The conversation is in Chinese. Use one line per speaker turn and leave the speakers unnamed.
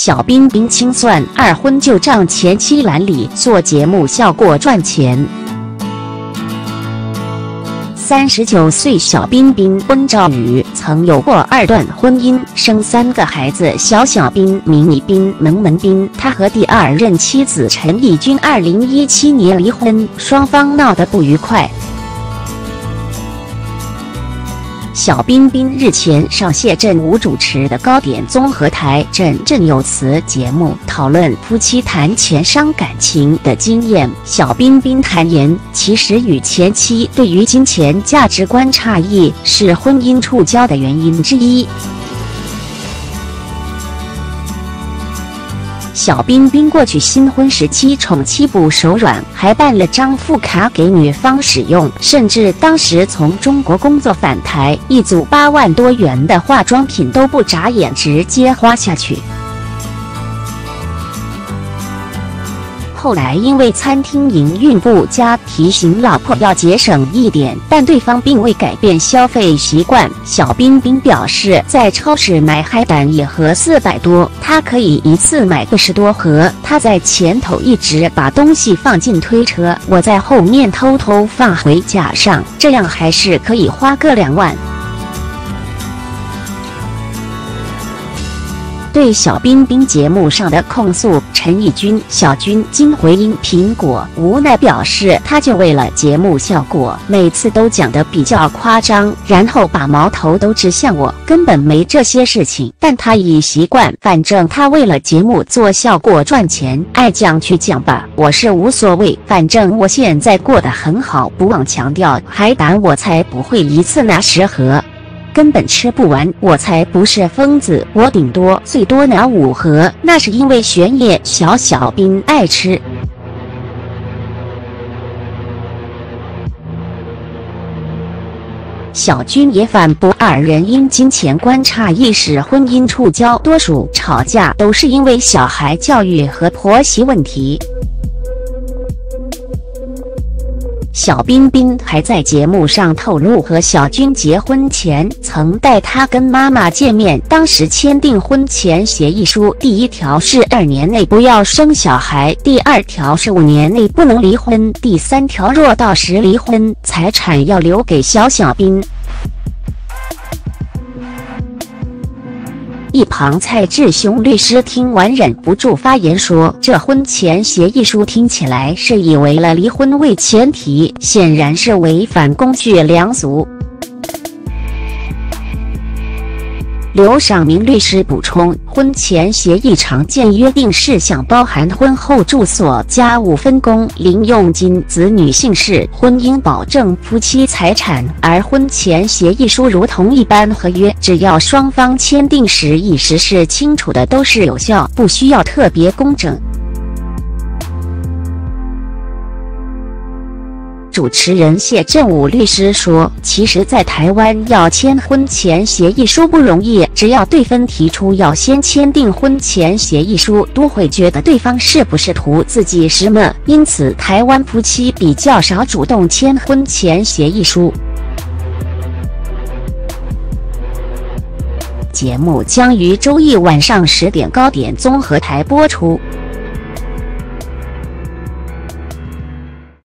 小彬彬清算二婚旧账，前妻兰里做节目效果赚钱。三十九岁小彬彬温兆宇曾有过二段婚姻，生三个孩子。小小彬迷你彬，萌萌彬。他和第二任妻子陈义君二零一七年离婚，双方闹得不愉快。小彬彬日前上谢振武主持的高点综合台《振振有词》节目，讨论夫妻谈钱伤感情的经验。小彬彬坦言，其实与前妻对于金钱价值观差异是婚姻触礁的原因之一。小冰冰过去新婚时期宠妻不手软，还办了张副卡给女方使用，甚至当时从中国工作返台，一组八万多元的化妆品都不眨眼，直接花下去。后来因为餐厅营运不佳，提醒老婆要节省一点，但对方并未改变消费习惯。小冰冰表示，在超市买海胆一盒四百多，他可以一次买个十多盒。他在前头一直把东西放进推车，我在后面偷偷放回架上，这样还是可以花个两万。对小冰冰节目上的控诉，陈义军、小军金回音苹果，无奈表示，他就为了节目效果，每次都讲得比较夸张，然后把矛头都指向我，根本没这些事情。但他已习惯，反正他为了节目做效果赚钱，爱讲去讲吧，我是无所谓，反正我现在过得很好，不忘强调，海胆我才不会一次拿十盒。根本吃不完，我才不是疯子，我顶多最多拿五盒，那是因为玄烨小小兵爱吃。小军也反驳，二人因金钱观差意识婚姻触礁，多数吵架都是因为小孩教育和婆媳问题。小彬彬还在节目上透露，和小军结婚前曾带他跟妈妈见面，当时签订婚前协议书，第一条是二年内不要生小孩，第二条是五年内不能离婚，第三条若到时离婚，财产要留给小小彬。一旁，蔡志雄律师听完忍不住发言说：“这婚前协议书听起来是以为了离婚为前提，显然是违反公序良俗。”刘尚明律师补充，婚前协议常见约定事项包含婚后住所、家务分工、零用金、子女姓氏、婚姻保证、夫妻财产，而婚前协议书如同一般合约，只要双方签订时已实施清楚的，都是有效，不需要特别工整。主持人谢振武律师说：“其实，在台湾要签婚前协议书不容易，只要对方提出要先签订婚前协议书，都会觉得对方是不是图自己什么，因此台湾夫妻比较少主动签婚前协议书。”节目将于周一晚上十点高点综合台播出。